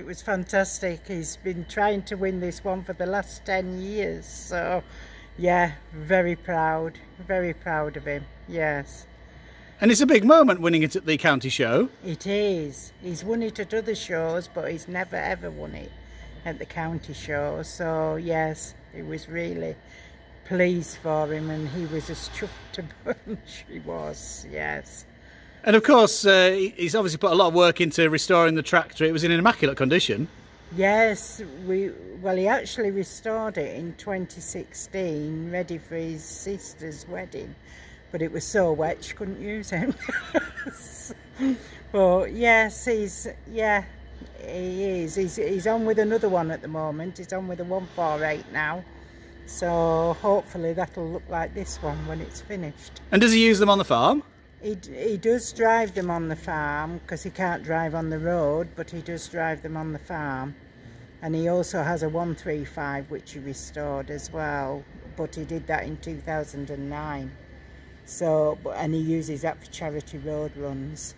It was fantastic. He's been trying to win this one for the last 10 years. So, yeah, very proud. Very proud of him. Yes. And it's a big moment winning it at the county show. It is. He's won it at other shows, but he's never ever won it at the county show. So, yes, it was really pleased for him and he was as chuffed to bunch he was, yes. And of course, uh, he's obviously put a lot of work into restoring the tractor. It was in an immaculate condition. Yes, we well, he actually restored it in 2016, ready for his sister's wedding, but it was so wet she couldn't use it. but yes, he's yeah, he is. He's he's on with another one at the moment. He's on with a 148 now. So hopefully that'll look like this one when it's finished. And does he use them on the farm? He, he does drive them on the farm because he can't drive on the road, but he does drive them on the farm. And he also has a 135 which he restored as well, but he did that in 2009. So, and he uses that for charity road runs.